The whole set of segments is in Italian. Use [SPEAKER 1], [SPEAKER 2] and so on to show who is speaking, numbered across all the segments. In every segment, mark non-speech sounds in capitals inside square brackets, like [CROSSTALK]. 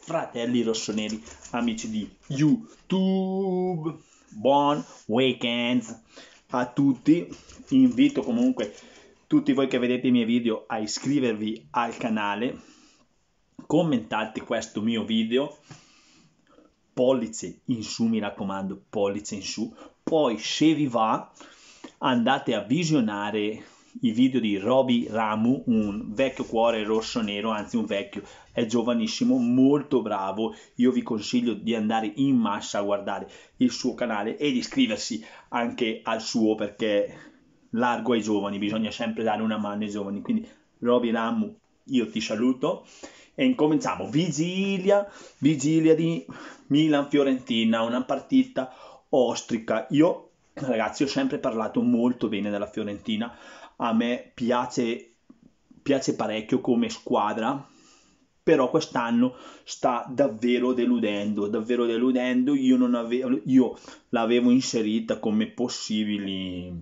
[SPEAKER 1] fratelli rossoneri, amici di YouTube. Buon weekend a tutti. Invito comunque tutti voi che vedete i miei video a iscrivervi al canale. Commentate questo mio video. Pollice in su, mi raccomando, pollice in su. Poi se vi va andate a visionare i video di Roby Ramu, un vecchio cuore rosso-nero, anzi un vecchio, è giovanissimo, molto bravo. Io vi consiglio di andare in massa a guardare il suo canale e di iscriversi anche al suo perché largo ai giovani, bisogna sempre dare una mano ai giovani. Quindi Roby Ramu, io ti saluto e incominciamo. Vigilia, vigilia di Milan-Fiorentina, una partita ostrica. Io ragazzi ho sempre parlato molto bene della Fiorentina a me piace, piace parecchio come squadra, però quest'anno sta davvero deludendo, davvero deludendo. Io, non avevo, io l'avevo inserita come possibili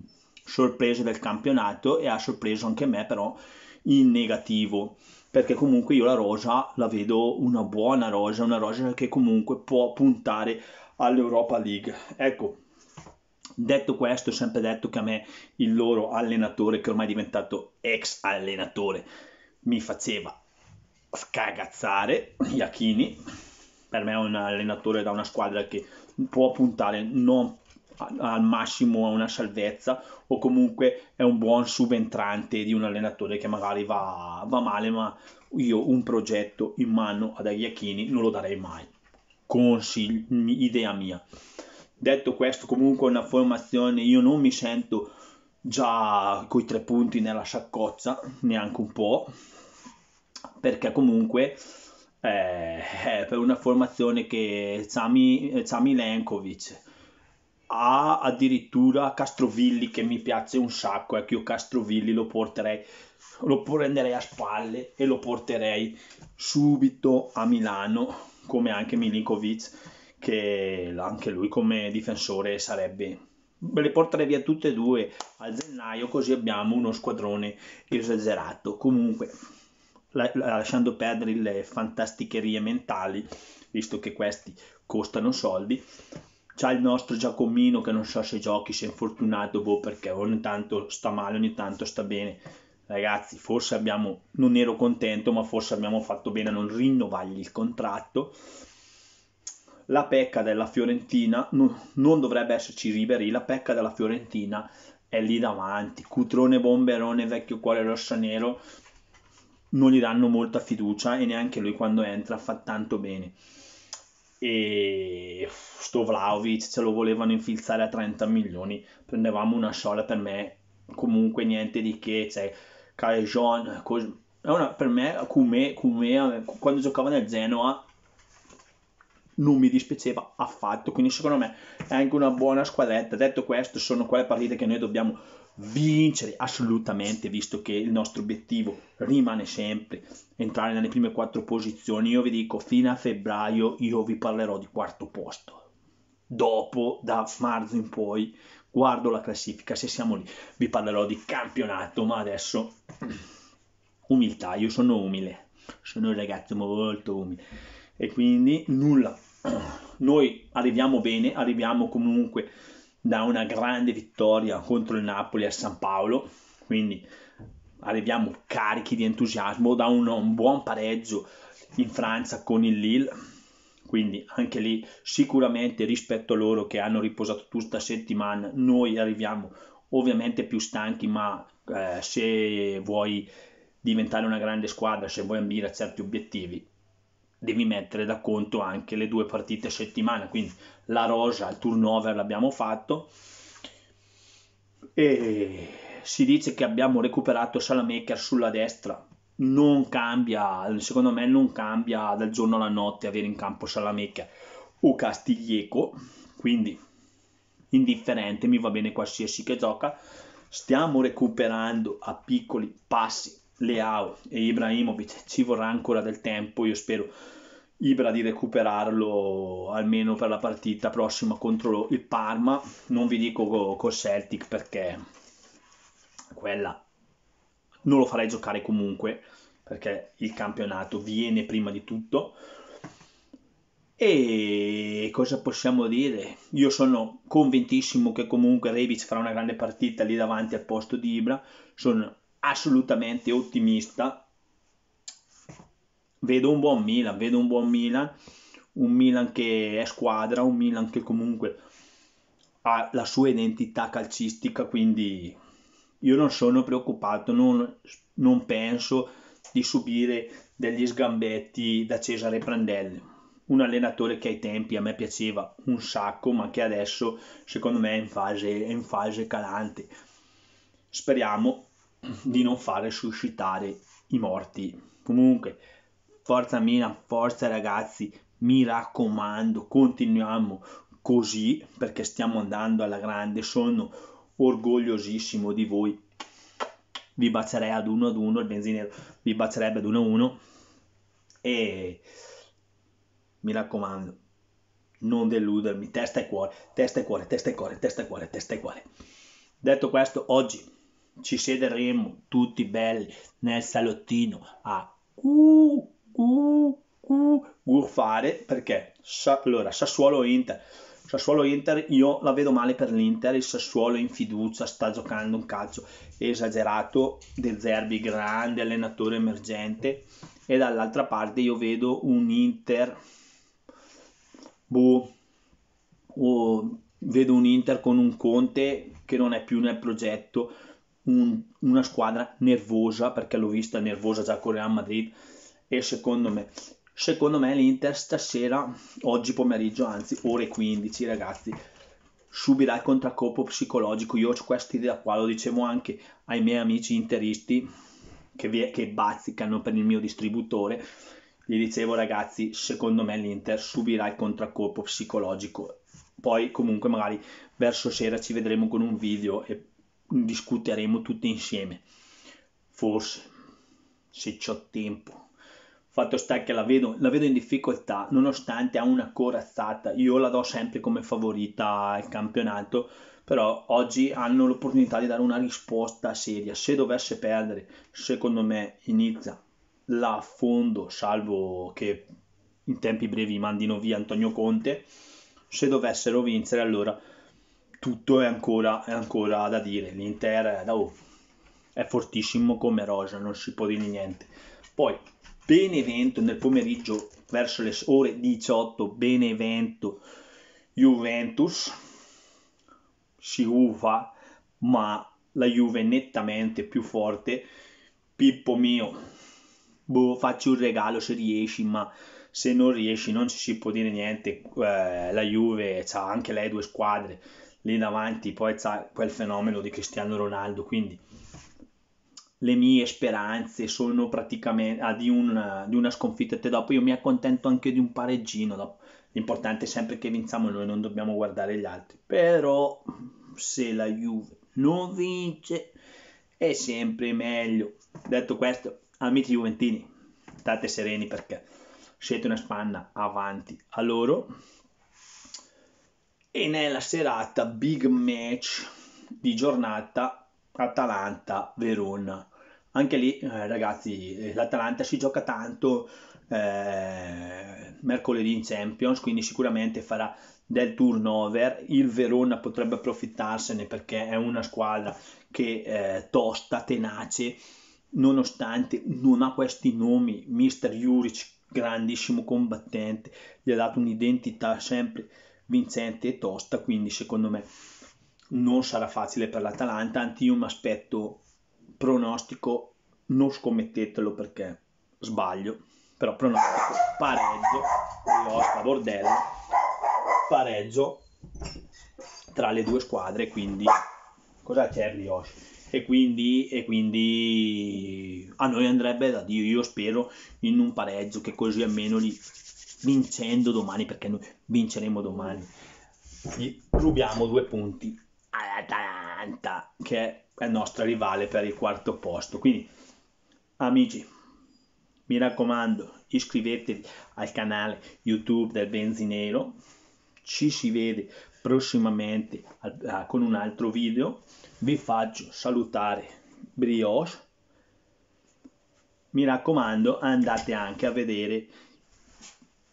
[SPEAKER 1] sorprese del campionato e ha sorpreso anche me, però in negativo perché comunque io la rosa la vedo una buona rosa, una rosa che comunque può puntare all'Europa League. Ecco, Detto questo, ho sempre detto che a me il loro allenatore, che ormai è diventato ex allenatore, mi faceva scagazzare, Iachini. Per me è un allenatore da una squadra che può puntare non al massimo a una salvezza o comunque è un buon subentrante di un allenatore che magari va, va male, ma io un progetto in mano ad Iachini non lo darei mai. Consiglio, idea mia. Detto questo, comunque una formazione, io non mi sento già coi tre punti nella saccoccia, neanche un po', perché comunque eh, è per una formazione che Zami, Zami Lenkovic ha addirittura Castrovilli che mi piace un sacco, ecco io Castrovilli lo porterei, lo prenderei a spalle e lo porterei subito a Milano, come anche Milinkovic che anche lui come difensore sarebbe. Le porterei via tutte e due a gennaio così abbiamo uno squadrone esagerato comunque lasciando perdere le fantasticherie mentali visto che questi costano soldi c'è il nostro Giacomino che non so se giochi si è infortunato boh, perché ogni tanto sta male ogni tanto sta bene. Ragazzi forse abbiamo non ero contento ma forse abbiamo fatto bene a non rinnovargli il contratto la pecca della Fiorentina, no, non dovrebbe esserci Ribery, la pecca della Fiorentina è lì davanti, Cutrone, Bomberone, Vecchio Cuore Rosso-Nero non gli danno molta fiducia e neanche lui quando entra fa tanto bene. E sto Vlaovic ce lo volevano infilzare a 30 milioni. Prendevamo una sola per me comunque niente di che cioè Cajon per me Kume, Kume quando giocava nel Genoa non mi dispiaceva affatto. Quindi secondo me è anche una buona squadretta. Detto questo, sono quelle partite che noi dobbiamo vincere assolutamente, visto che il nostro obiettivo rimane sempre entrare nelle prime quattro posizioni. Io vi dico, fino a febbraio io vi parlerò di quarto posto. Dopo, da marzo in poi, guardo la classifica, se siamo lì, vi parlerò di campionato, ma adesso [CLEARS THROAT] umiltà, io sono umile, sono un ragazzo molto umile e quindi nulla noi arriviamo bene, arriviamo comunque da una grande vittoria contro il Napoli a San Paolo, quindi arriviamo carichi di entusiasmo da un, un buon pareggio in Francia con il Lille, quindi anche lì sicuramente rispetto a loro che hanno riposato tutta settimana, noi arriviamo ovviamente più stanchi, ma eh, se vuoi diventare una grande squadra, se vuoi ambire a certi obiettivi, devi mettere da conto anche le due partite a settimana, quindi la rosa, il turnover l'abbiamo fatto. E si dice che abbiamo recuperato Salamaker sulla destra, non cambia, secondo me non cambia dal giorno alla notte avere in campo Salamaker o Castiglieco, quindi indifferente, mi va bene qualsiasi che gioca, stiamo recuperando a piccoli passi Leao e Ibrahimovic ci vorrà ancora del tempo, io spero Ibra di recuperarlo almeno per la partita prossima contro il Parma, non vi dico col Celtic perché quella non lo farei giocare comunque perché il campionato viene prima di tutto E cosa possiamo dire? Io sono convintissimo che comunque Rebic farà una grande partita lì davanti al posto di Ibra. Sono assolutamente ottimista. Vedo un buon Milan, vedo un buon Milan, un Milan che è squadra, un Milan che comunque ha la sua identità calcistica, quindi io non sono preoccupato, non, non penso di subire degli sgambetti da Cesare Prandelli un allenatore che ai tempi a me piaceva un sacco, ma che adesso secondo me è in fase, è in fase calante. Speriamo di non fare suscitare i morti. Comunque, forza Milan, forza ragazzi, mi raccomando, continuiamo così perché stiamo andando alla grande. Sono orgogliosissimo di voi. Vi bacerei ad uno ad uno, il benziniero vi bacerebbe ad uno a uno e mi raccomando, non deludermi, testa e cuore, testa e cuore, testa e cuore, testa e cuore, testa e cuore. Detto questo, oggi ci siederemo tutti belli nel salottino a uh, uh, gurfare perché allora Sassuolo Inter. Sassuolo Inter io la vedo male per l'Inter il Sassuolo in fiducia sta giocando un calcio esagerato De Zerbi grande allenatore emergente e dall'altra parte io vedo un Inter boh, oh, vedo un Inter con un Conte che non è più nel progetto, un, una squadra nervosa, perché l'ho vista nervosa già con Real Madrid, e secondo me, secondo me l'Inter stasera, oggi pomeriggio, anzi ore 15 ragazzi, subirà il contraccolpo psicologico. Io ho questa idea qua, lo dicevo anche ai miei amici interisti che, che bazzicano per il mio distributore gli dicevo ragazzi, secondo me l'Inter subirà il contraccolpo psicologico. Poi comunque magari verso sera ci vedremo con un video e discuteremo tutti insieme. Forse, se ho tempo. Fatto sta che la vedo, la vedo in difficoltà, nonostante ha una corazzata. Io la do sempre come favorita al campionato, però oggi hanno l'opportunità di dare una risposta seria. Se dovesse perdere, secondo me inizia là a fondo, salvo che in tempi brevi mandino via Antonio Conte. Se dovessero vincere, allora tutto è ancora, è ancora da dire. L'Inter è, oh, è fortissimo come rosa, non si può dire niente. Poi Benevento nel pomeriggio verso le ore 18, Benevento Juventus si uva, ma la Juve è nettamente più forte. Pippo mio, boh, facci un regalo se riesci, ma se non riesci non ci si può dire niente. Eh, la Juve ha anche lei due squadre lì davanti, poi c'ha quel fenomeno di Cristiano Ronaldo, quindi le mie speranze sono praticamente ah, di, una, di una sconfitta e dopo io mi accontento anche di un pareggino dopo. l'importante è sempre che vinciamo noi non dobbiamo guardare gli altri però se la Juve non vince è sempre meglio detto questo amici juventini, state sereni perché siete una spanna avanti a loro. E nella serata big match di giornata Atalanta-Verona. Anche lì, eh, ragazzi, l'Atalanta si gioca tanto eh, mercoledì in Champions, quindi sicuramente farà del turnover. Il Verona potrebbe approfittarsene perché è una squadra che eh, tosta, tenace nonostante non ha questi nomi, Mister Juric, grandissimo combattente, gli ha dato un'identità sempre vincente e tosta, quindi secondo me non sarà facile per l'Atalanta, anzi io mi aspetto pronostico, non scommettetelo perché sbaglio, però pronostico pareggio, Riosta Bordello, pareggio tra le due squadre, quindi cosa c'è Brioche? e quindi, e quindi a noi andrebbe da Dio, io spero in un pareggio che così almeno li vincendo domani, perché noi vinceremo domani, gli rubiamo due punti all'Atalanta che è il nostro rivale per il quarto posto. Quindi amici, mi raccomando, iscrivetevi al canale YouTube del Benzinero. Ci si vede prossimamente con un altro video vi faccio salutare brioche mi raccomando andate anche a vedere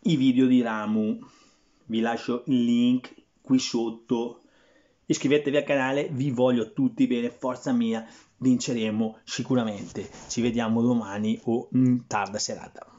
[SPEAKER 1] i video di Ramu. Vi lascio il link qui sotto. Iscrivetevi al canale, vi voglio tutti bene, forza mia, vinceremo sicuramente. Ci vediamo domani o in tarda serata.